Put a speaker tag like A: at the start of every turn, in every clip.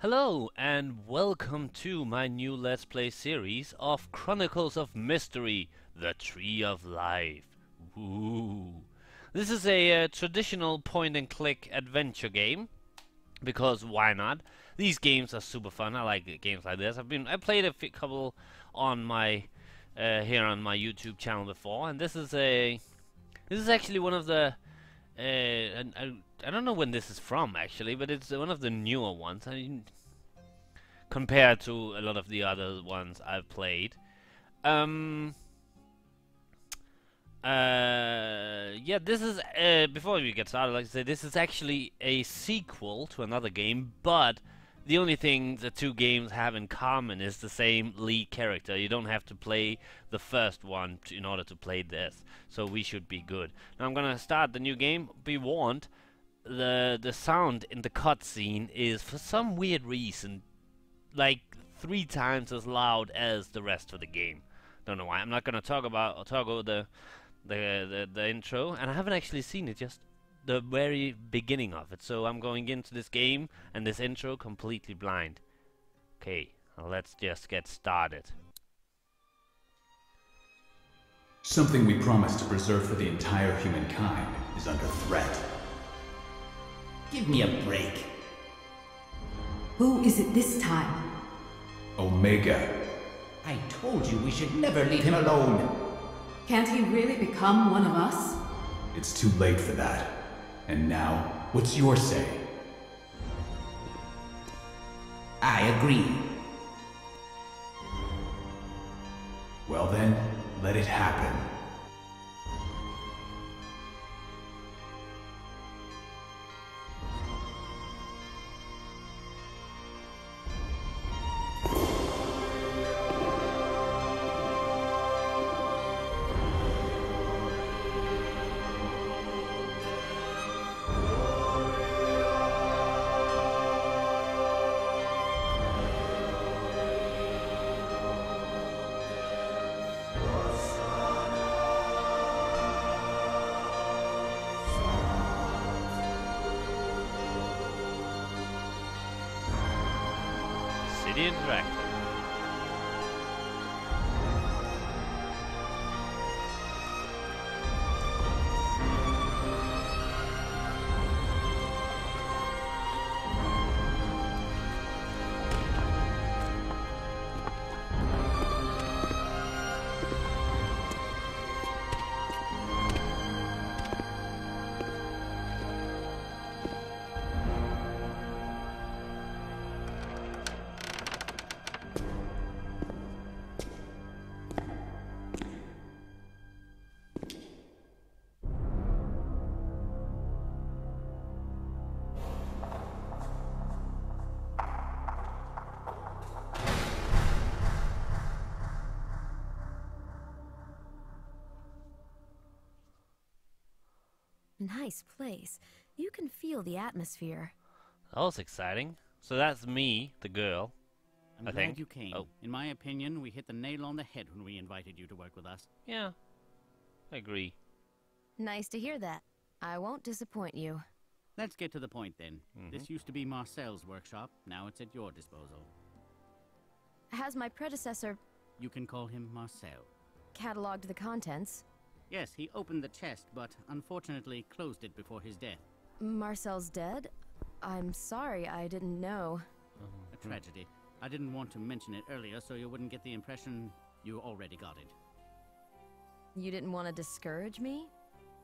A: Hello and welcome to my new Let's Play series of Chronicles of Mystery, The Tree of Life. This is a uh, traditional point and click adventure game because why not? These games are super fun. I like games like this. I've been I played a couple on my uh, here on my YouTube channel before, and this is a this is actually one of the uh, I, I don't know when this is from actually, but it's one of the newer ones. I mean, compared to a lot of the other ones I've played. Um. Uh, yeah, this is uh, before we get started. Like I say, this is actually a sequel to another game, but the only thing the two games have in common is the same lead character. You don't have to play the first one in order to play this, so we should be good. Now I'm gonna start the new game. Be warned, the the sound in the cutscene is for some weird reason like three times as loud as the rest of the game. Don't know why. I'm not gonna talk about talk over the the the, the intro, and I haven't actually seen it. Just the very beginning of it. So I'm going into this game and this intro completely blind. Okay, let's just get started.
B: Something we promised to preserve for the entire humankind is under threat.
C: Give me a break.
D: Who is it this time?
B: Omega.
C: I told you we should never leave him alone.
D: Can't he really become one of us?
B: It's too late for that. And now, what's your say?
C: I agree.
B: Well then, let it happen.
A: City Interactive.
E: Nice place. You can feel the atmosphere.
A: That was exciting. So that's me, the girl.
F: I'm
A: I
F: glad
A: think.
F: you came.
A: Oh.
F: In my opinion, we hit the nail on the head when we invited you to work with us.
A: Yeah, I agree.
E: Nice to hear that. I won't disappoint you.
F: Let's get to the point then.
A: Mm-hmm.
F: This used to be Marcel's workshop. Now it's at your disposal.
E: Has my predecessor
F: You can call him Marcel.
E: cataloged the contents?
F: Yes, he opened the chest, but unfortunately closed it before his death.
E: Marcel's dead? I'm sorry, I didn't know.
F: A tragedy. I didn't want to mention it earlier so you wouldn't get the impression you already got it.
E: You didn't want to discourage me?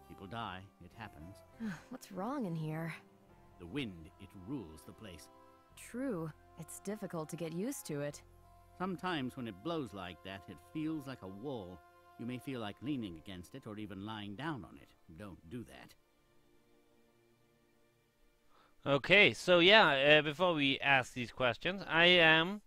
F: People die. It happens.
E: What's wrong in here?
F: The wind, it rules the place.
E: True. It's difficult to get used to it.
F: Sometimes when it blows like that, it feels like a wall. You may feel like leaning against it or even lying down on it. Don't do that.
A: Okay, so yeah, uh, before we ask these questions, I am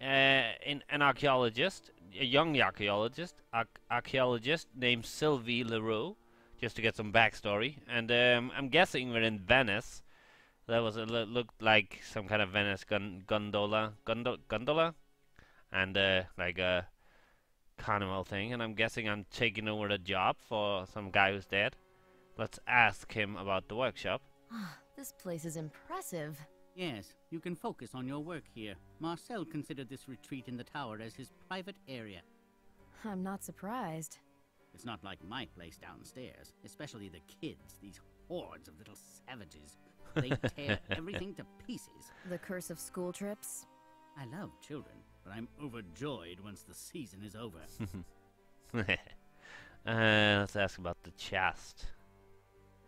A: uh, in, an archaeologist, a young archaeologist, arch- archaeologist named Sylvie Leroux, just to get some backstory. And um, I'm guessing we're in Venice. That was a lo- looked like some kind of Venice gun- gondola, gondo- gondola, and uh, like a carnival thing. And I'm guessing I'm taking over the job for some guy who's dead. Let's ask him about the workshop.
E: Ah, this place is impressive.
F: Yes, you can focus on your work here. Marcel considered this retreat in the tower as his private area.
E: I'm not surprised.
F: It's not like my place downstairs, especially the kids, these hordes of little savages. They tear everything to pieces.
E: The curse of school trips?
F: I love children, but I'm overjoyed once the season is over.
A: uh, let's ask about the chest.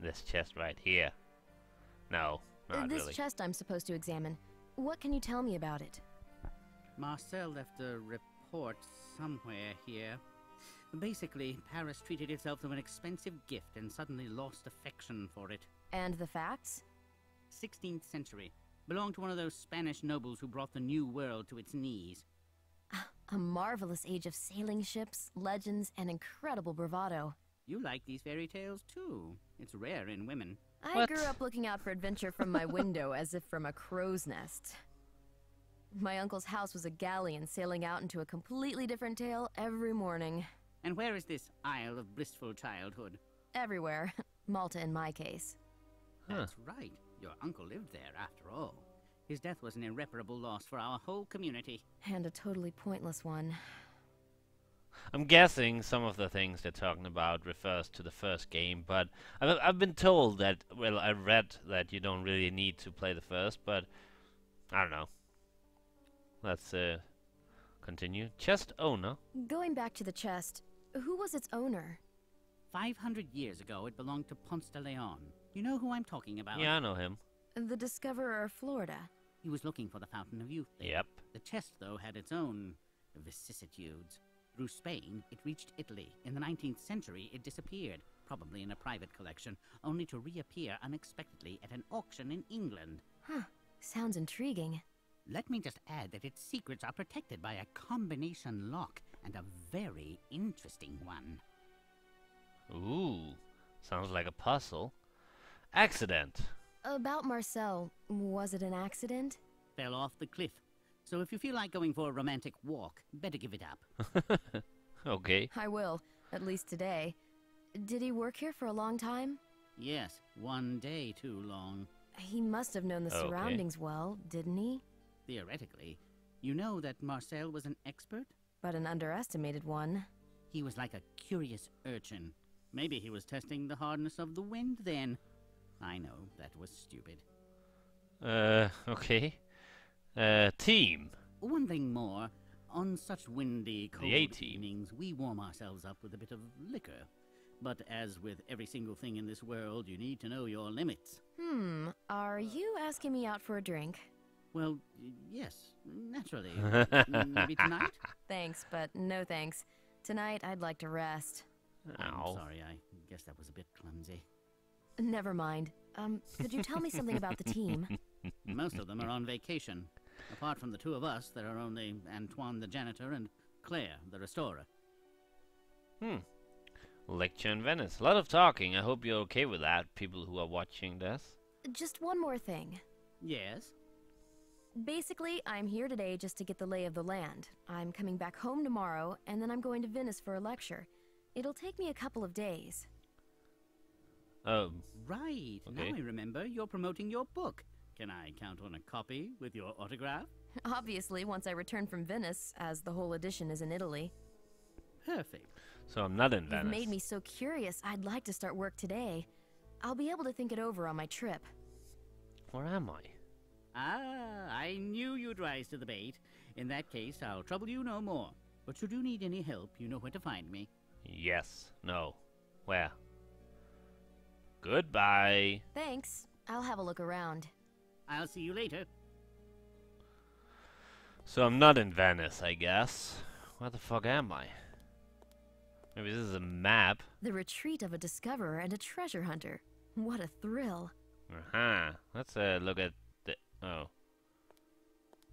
A: This chest right here. No,
E: Uh,
A: not
E: this
A: really.
E: chest I'm supposed to examine. What can you tell me about it?
F: Marcel left a report somewhere here. Basically, Paris treated itself to an expensive gift and suddenly lost affection for it.
E: And the facts?
F: 16th century. Belonged to one of those Spanish nobles who brought the New World to its knees.
E: A marvelous age of sailing ships, legends, and incredible bravado.
F: You like these fairy tales too. It's rare in women.
E: I
A: What?
E: grew up looking out for adventure from my window as if from a crow's nest. My uncle's house was a galleon sailing out into a completely different tale every morning.
F: And where is this Isle of Blissful Childhood?
E: Everywhere. Malta in my case.
A: Huh.
F: That's right. Your uncle lived there after all. His death was an irreparable loss for our whole community.
E: And a totally pointless one.
A: I'm guessing some of the things they're talking about refers to the first game, but I've, I've been told that, well, I read that you don't really need to play the first, but I don't know. Let's uh, continue. Chest owner.
E: Going back to the chest, who was its owner?
F: 500 years ago, it belonged to Ponce de Leon. You know who I'm talking about?
A: Yeah, I know him.
E: The discoverer of Florida.
F: He was looking for the Fountain of Youth there.
A: Yep.
F: The chest, though, had its own vicissitudes. Through Spain, it reached Italy. In the 19th century, it disappeared, probably in a private collection, only to reappear unexpectedly at an auction in England.
E: Huh. Sounds intriguing.
F: Let me just add that its secrets are protected by a combination lock, and a very interesting one.
A: Ooh, sounds like a puzzle. Accident.
E: About Marcel, was it an accident?
F: Fell off the cliff. So if you feel like going for a romantic walk, better give it up.
A: okay.
E: I will, at least today. Did he work here for a long time?
F: Yes, one day too long.
E: He must have known the
A: Okay.
E: surroundings well, didn't he?
F: Theoretically, you know that Marcel was an expert?
E: But an underestimated one.
F: He was like a curious urchin. Maybe he was testing the hardness of the wind then. I know, that was stupid.
A: Uh, okay. Uh, team.
F: One thing more. On such windy, cold
A: A-team.
F: evenings, we warm ourselves up with a bit of liquor. But as with every single thing in this world, you need to know your limits.
E: Hmm, are you asking me out for a drink?
F: Well, yes, naturally. Maybe tonight?
E: Thanks, but no thanks. Tonight, I'd like to rest.
F: I'm sorry, I guess that was a bit clumsy.
E: Never mind. Um, could you tell me something about the team?
F: Most of them are on vacation. Apart from the two of us, there are only Antoine the janitor and Claire the restorer.
A: Hmm. Lecture in Venice. A lot of talking. I hope you're okay with that, people who are watching this.
E: Just one more thing.
F: Yes?
E: Basically, I'm here today just to get the lay of the land. I'm coming back home tomorrow, and then I'm going to Venice for a lecture. It'll take me a couple of days.
A: Um,
F: Right.
A: Okay.
F: Now I remember. You're promoting your book. Can I count on a copy with your autograph?
E: Obviously, once I return from Venice, as the whole edition is in Italy.
F: Perfect.
A: so I'm not in
E: You've
A: Venice.
E: made me so curious, I'd like to start work today. I'll be able to think it over on my trip.
A: Where am I?
F: Ah, I knew you'd rise to the bait. In that case, I'll trouble you no more. But should you need any help, you know where to find me.
A: Yes. No. Where? Goodbye.
E: Thanks. I'll have a look around.
F: I'll see you later.
A: So I'm not in Venice, I guess. Where the fuck am I? Maybe this is a map.
E: The retreat of a discoverer and a treasure hunter. What a thrill.
A: Uh-huh. Let's uh, look at the... Oh.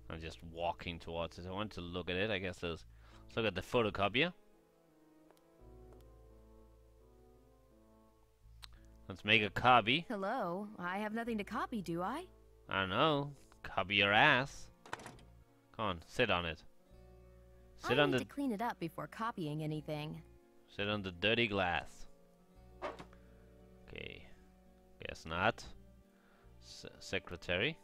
A: I'm just walking towards it. I want to look at it. I guess let's, let's look at the photocopier. Let's make a copy.
E: Hello. I have nothing to copy, do I?
A: I don't know. Copy your ass. Come on, sit on it. Sit
E: I
A: on
E: need
A: the...
E: to clean it up before copying anything.
A: Sit on the dirty glass. Okay. Guess not. S secretary.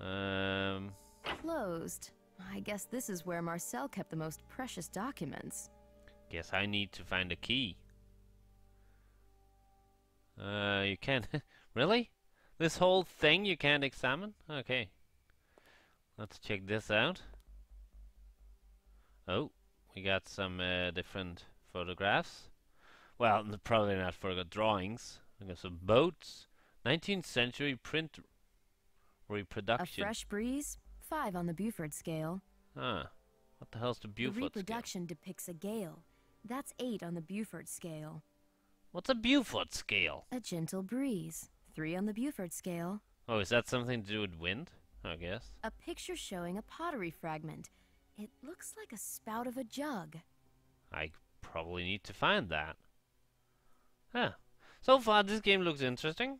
A: Um.
E: Closed. I guess this is where Marcel kept the most precious documents.
A: Guess I need to find a key. Uh, you can't. really? This whole thing you can't examine? Okay. Let's check this out. Oh, we got some uh, different photographs. Well, probably not photograph drawings. We got some boats. 19th century print reproduction.
E: A fresh breeze? Five on the Beaufort scale.
A: Ah, what the hell's the
E: the
A: Beaufort scale?
E: reproduction depicts a gale. That's eight on the Beaufort scale.
A: What's a Beaufort scale?
E: A gentle breeze. Three on the Beaufort scale.
A: Oh, is that something to do with wind? I guess.
E: A picture showing a pottery fragment. It looks like a spout of a jug.
A: I probably need to find that. Huh. So far, this game looks interesting.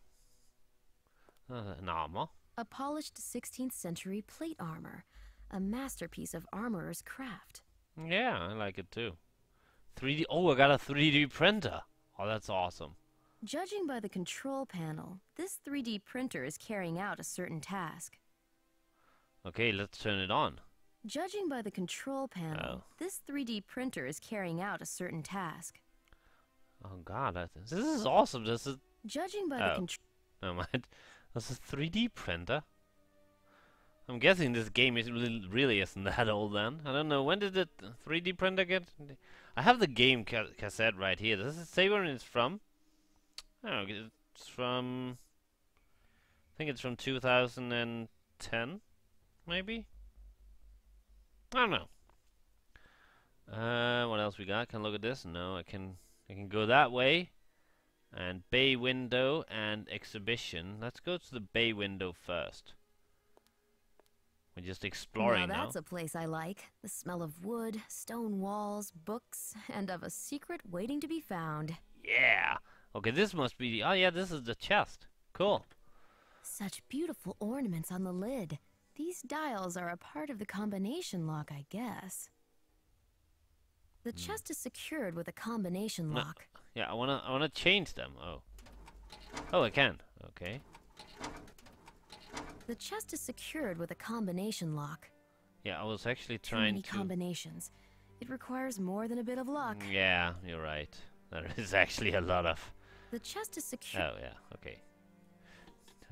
A: Uh, an armor.
E: A polished 16th century plate armor. A masterpiece of armorer's craft.
A: Yeah, I like it too. 3D. Oh, I got a 3D printer. Oh, that's awesome.
E: Judging by the control panel, this 3D printer is carrying out a certain task.
A: Okay, let's turn it on.
E: Judging by the control panel,
A: Oh.
E: this 3D printer is carrying out a certain task.
A: Oh God, I th- this is awesome. This is.
E: Judging by the
A: Oh.
E: control
A: Never mind. This is 3D printer. I'm guessing this game is really, really isn't that old then. I don't know. When did the 3D printer get? I have the game ca- cassette right here. Does it say where it's from? Oh, it's from. I think it's from 2010, maybe. I don't know. Uh, what else we got? Can I look at this? No, I can. I can go that way. And bay window and exhibition. Let's go to the bay window first. We're just exploring
E: now
A: now.
E: that's a place I like. The smell of wood, stone walls, books, and of a secret waiting to be found.
A: Yeah. Okay, this must be. the... Oh yeah, this is the chest. Cool.
E: Such beautiful ornaments on the lid. These dials are a part of the combination lock, I guess. The chest is secured with a combination
A: Hmm. No.
E: lock.
A: Yeah, I wanna. I wanna change them. Oh. Oh, I can. Okay.
E: The chest is secured with a combination lock.
A: Yeah, I was actually
E: Too
A: trying
E: many
A: to.
E: combinations. It requires more than a bit of luck.
A: Mm, Yeah, you're right. There is actually a lot of.
E: The chest is secured.
A: Oh yeah. Okay.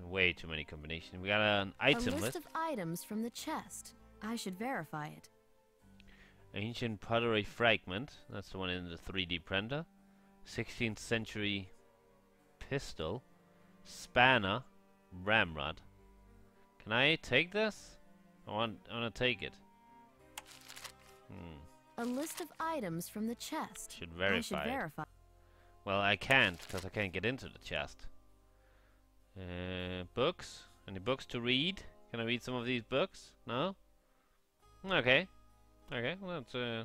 A: Way too many combinations. We got an item
E: a list,
A: list.
E: of items from the chest. I should verify it.
A: Ancient pottery fragment. That's the one in the 3D printer. 16th century pistol. Spanner. Ramrod. Can I take this? I want. I want to take it. Hmm.
E: A list of items from the chest.
A: Should verify.
E: I should
A: verify Well, I can't because I can't get into the chest. Uh, books. Any books to read? Can I read some of these books? No. Okay. Okay. Let's uh,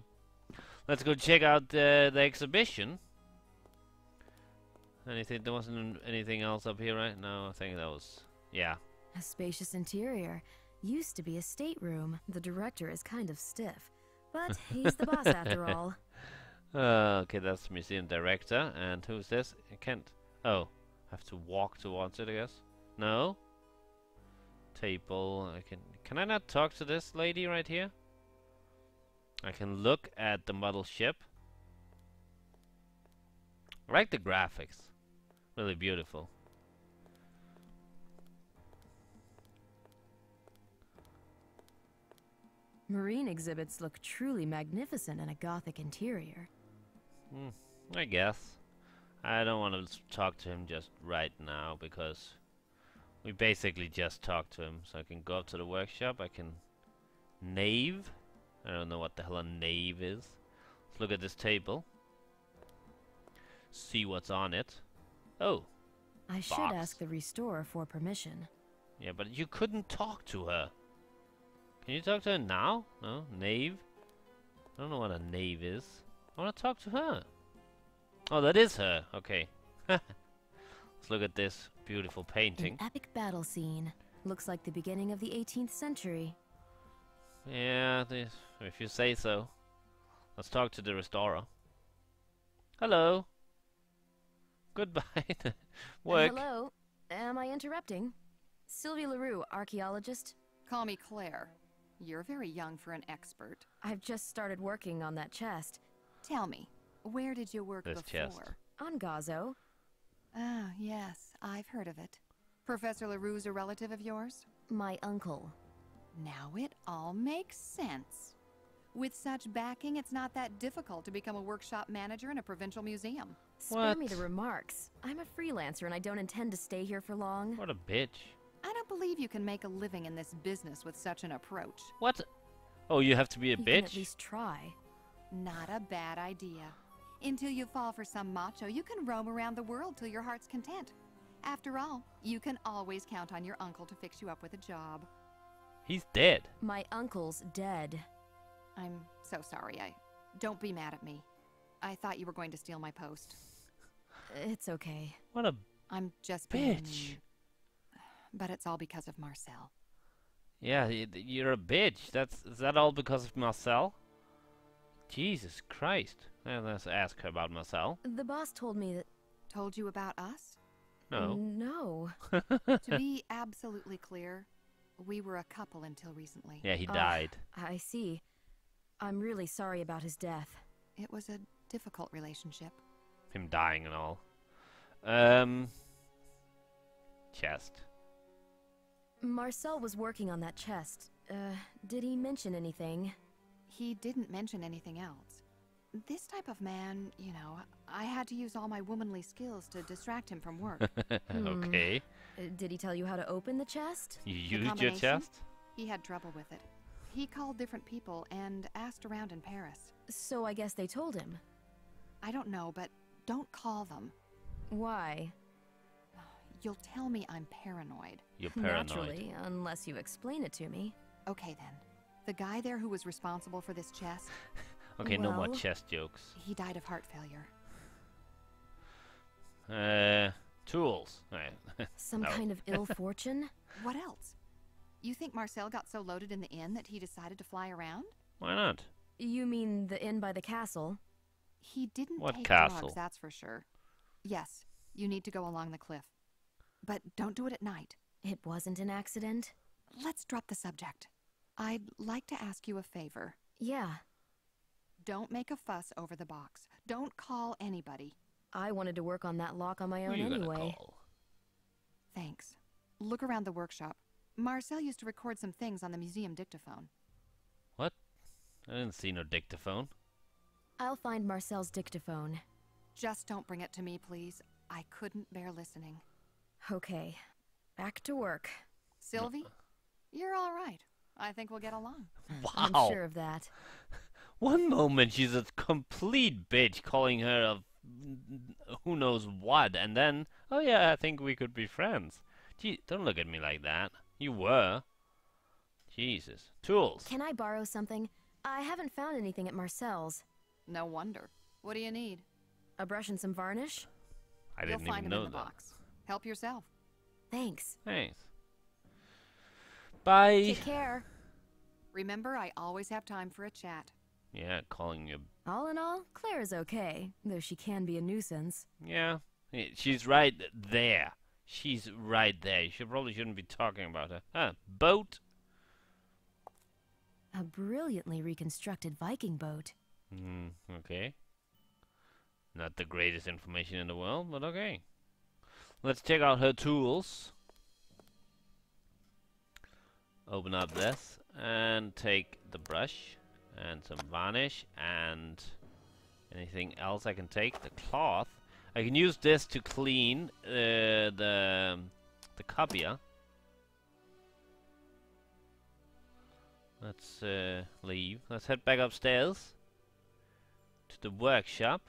A: let's go check out uh, the exhibition. Anything? There wasn't anything else up here, right? No, I think that was. Yeah.
E: A spacious interior. Used to be a stateroom. The director is kind of stiff. But he's the boss after all.
A: Uh, okay, that's museum director. And who's this? I can't. Oh, I have to walk towards it, I guess. No. Table. I can. Can I not talk to this lady right here? I can look at the model ship. I like the graphics. Really beautiful.
E: Marine exhibits look truly magnificent in a gothic interior.
A: Hmm, I guess. I don't want to talk to him just right now because we basically just talked to him. So I can go up to the workshop. I can nave. I don't know what the hell a nave is. Let's look at this table. See what's on it. Oh,
E: I should ask the restorer for permission.
A: yeah, but you couldn't talk to her. Can you talk to her now? No, knave. I don't know what a knave is. I want to talk to her. Oh, that is her. Okay. Let's look at this beautiful painting.
E: An epic battle scene. Looks like the beginning of the 18th century.
A: Yeah, this, if you say so. Let's talk to the restorer. Hello. Goodbye.
E: Uh,
A: Work.
E: Hello? Am I interrupting? Sylvie Leroux, archaeologist.
G: Call me Claire. You're very young for an expert.
E: I've just started working on that chest.
G: Tell me, where did you work
A: This
G: before?
A: chest.
E: On Gozo.
G: Ah, yes, I've heard of it. Professor Leroux's a relative of yours?
E: My uncle.
G: Now it all makes sense. With such backing, it's not that difficult to become a workshop manager in a provincial museum.
E: Spare me the remarks. I'm a freelancer and I don't intend to stay here for long.
A: What a bitch.
G: I don't believe you can make a living in this business with such an approach.
A: What? Oh, you have to be a
E: you can at
A: bitch?
E: least try.
G: Not a bad idea. Until you fall for some macho, you can roam around the world till your heart's content. After all, you can always count on your uncle to fix you up with a job.
A: He's dead.
E: My uncle's dead.
G: I'm so sorry. I don't be mad at me. I thought you were going to steal my post.
E: It's okay.
A: What a
G: I'm just
A: bitch.
G: mean. But it's all because of Marcel.
A: Yeah, you're a bitch. That's is that all because of Marcel? Jesus Christ. Well, let's ask her about Marcel.
E: The boss told me that.
G: Told you about us?
A: No.
E: No.
G: to be absolutely clear, we were a couple until recently.
A: Yeah, he died.
E: I see. I'm really sorry about his death.
G: It was a difficult relationship.
A: Him dying and all. Um. Chest.
E: Marcel was working on that chest. Uh, did he mention anything?
G: He didn't mention anything else. This type of man, you know, I had to use all my womanly skills to distract him from work.
A: okay.
E: Uh, did he tell you how to open the chest?
A: You
G: The
A: used your
G: combination?
A: chest?
G: he had trouble with it. He called different people and asked around in Paris.
E: So I guess they told him.
G: I don't know, but don't call them.
E: Why?
G: You'll tell me I'm paranoid.
A: You're paranoid.
E: Naturally, unless you explain it to me.
G: Okay then. The guy there who was responsible for this chest,
A: Okay, no more chest jokes.
G: he died of heart failure.
A: Uh, tools. Right.
E: Some
A: No.
E: kind of ill fortune?
G: What else? You think Marcel got so loaded in the inn that he decided to fly around?
A: Why not?
E: You mean the inn by the castle?
G: He didn't
A: What
G: take
A: castle?
G: drugs, that's for sure. Yes, you need to go along the cliff. But don't do it at night.
E: It wasn't an accident?
G: Let's drop the subject. I'd like to ask you a favor.
E: Yeah,
G: Don't make a fuss over the box. Don't call anybody.
E: I wanted to work on that lock on my
A: Who
E: own
A: you gonna
E: anyway.
A: call?
G: Thanks. Look around the workshop. Marcel used to record some things on the museum dictaphone.
A: What? I didn't see no dictaphone.
E: I'll find Marcel's dictaphone.
G: Just don't bring it to me, please. I couldn't bear listening.
E: Okay, back to work.
G: Sylvie, you're all right. I think we'll get along.
A: Hmm, wow.
E: I'm sure of that.
A: One moment she's a complete bitch, calling her a who knows what, and then, oh yeah, I think we could be friends. Gee, don't look at me like that. You were. Jesus. Tools.
E: Can I borrow something? I haven't found anything at Marcel's.
G: No wonder. What do you need?
E: A brush and some varnish?
A: I
G: You'll
A: didn't
G: find
A: even
G: them
A: know
G: in the
A: that.
G: box. Help yourself.
E: Thanks.
A: Thanks. Bye.
E: Take care.
G: Remember, I always have time for a chat.
A: Yeah, calling you.
E: All in all, Claire's okay, though she can be a nuisance.
A: Yeah, she's right there. She's right there. You should, probably shouldn't be talking about her. Huh? Boat.
E: A brilliantly reconstructed Viking boat.
A: Hmm. Okay. Not the greatest information in the world, but okay. Let's check out her tools. Open up this and take the brush and some varnish and anything else I can take. The cloth. I can use this to clean uh, the the copia. Let's uh, leave. Let's head back upstairs to the workshop.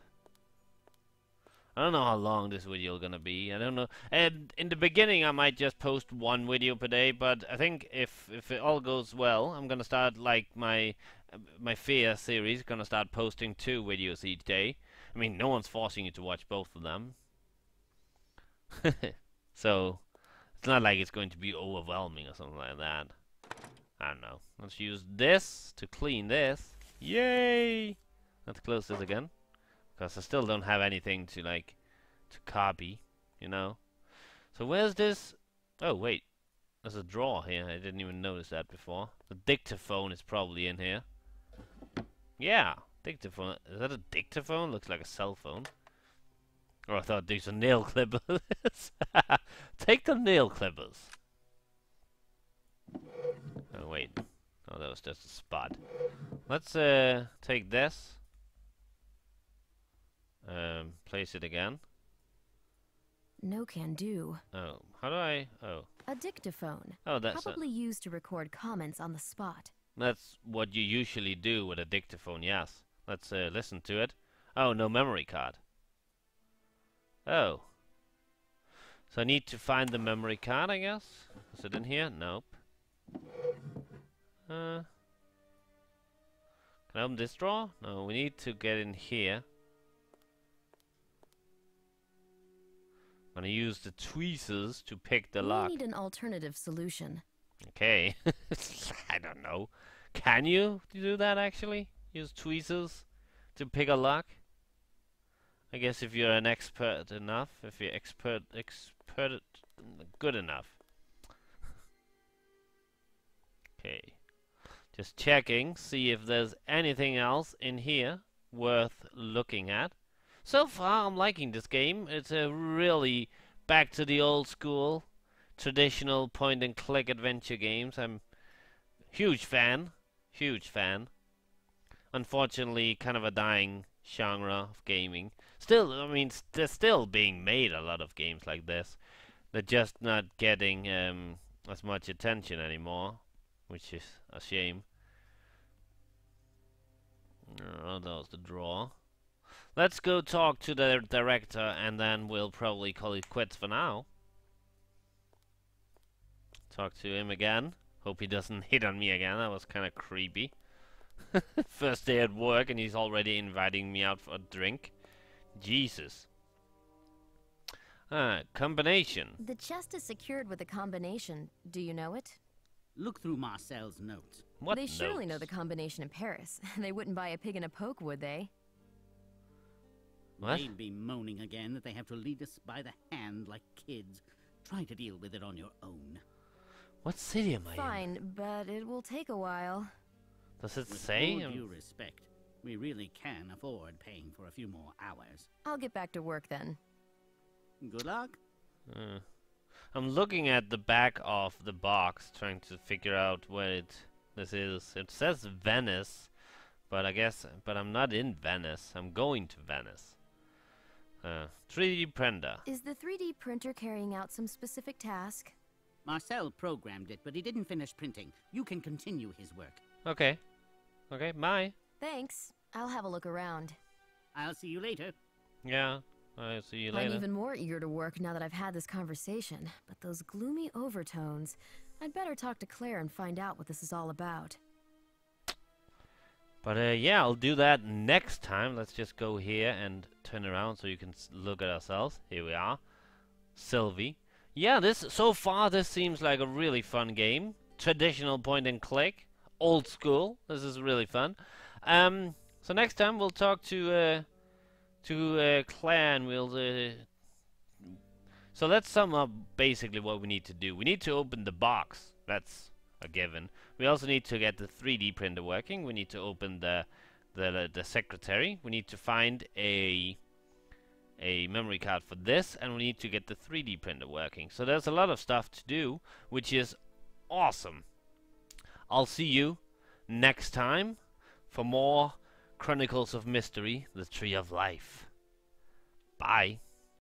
A: I don't know how long this video is gonna be. I don't know. And in the beginning, I might just post one video per day. But I think if if it all goes well, I'm gonna start like my my fear series. Gonna start posting two videos each day. I mean, no one's forcing you to watch both of them. so it's not like it's going to be overwhelming or something like that. I don't know. Let's use this to clean this. Yay! Let's close this again. Because I still don't have anything to, like, to copy, you know? So where's this? Oh, wait. there's a drawer here. I didn't even notice that before. The dictaphone is probably in here. Yeah, dictaphone. Is that a dictaphone? Looks like a cell phone. Or I thought these are nail clippers. Take the nail clippers. Oh wait. Oh, that was just a spot. Let's uh take this. Um, place it again.
E: No can do.
A: Oh, how do I? Oh,
E: A dictaphone.
A: oh, that's a,
E: Probably used to record comments on the spot.
A: that's what you usually do with a dictaphone. Yes. Let's uh, listen to it. Oh, no memory card. Oh. So I need to find the memory card, I guess. Is it in here? Nope. Uh. Can I open this drawer? No, we need to get in here. I'm gonna use the tweezers to pick the
E: we
A: lock.
E: need an alternative solution.
A: Okay. I don't know. Can you do that actually? Use tweezers to pick a lock? I guess if you're an expert enough, if you're expert expert good enough. okay. Just checking, see if there's anything else in here worth looking at. So far I'm liking this game. It's a really back to the old school traditional point and click adventure games. I'm huge fan, huge fan. Unfortunately, kind of a dying genre of gaming. Still, I mean, there's still being made a lot of games like this. They're just not getting um, as much attention anymore, which is a shame. Oh, that was the draw. Let's go talk to the director, and then we'll probably call it quits for now. Talk to him again. Hope he doesn't hit on me again. That was kind of creepy. First day at work and he's already inviting me out for a drink. Jesus. Ah, combination.
E: The chest is secured with a combination. Do you know it?
F: Look through Marcel's notes.
A: What
E: they surely know the combination in Paris. they wouldn't buy a pig in a poke, would they?
A: What?
F: They'd be moaning again that they have to lead us by the hand like kids. Try to deal with it on your own.
A: What city am I in?
E: Fine, but it will take a while.
A: Does it
F: With
A: say?
F: all
A: Um,
F: due respect, we really can afford paying for a few more hours.
E: I'll get back to work then.
F: Good luck.
A: uh, I'm looking at the back of the box, trying to figure out where it this is. It says Venice, but I guess, but I'm not in Venice. I'm going to Venice. Uh, 3D printer.
E: Is the 3D printer carrying out some specific task?
F: Marcel programmed it, but he didn't finish printing. You can continue his work.
A: Okay. Okay, bye.
E: Thanks. I'll have a look around.
F: I'll see you later.
A: Yeah, I'll see you later.
E: I'm
A: later.
E: even more eager to work now that I've had this conversation, but those gloomy overtones. I'd better talk to Claire and find out what this is all about.
A: But uh, yeah, I'll do that next time. Let's just go here and turn around so you can look at ourselves. Here we are. Sylvie. Yeah, this so far this seems like a really fun game. Traditional point and click, old school. This is really fun. Um, so next time we'll talk to uh, to uh, Claire and we'll. Uh, so let's sum up basically what we need to do. We need to open the box. That's a given. We also need to get the 3D printer working. We need to open the the the secretary. We need to find a a memory card for this, and we need to get the 3D printer working. So there's a lot of stuff to do, which is awesome. I'll see you next time for more Chronicles of Mystery: The Tree of Life. Bye.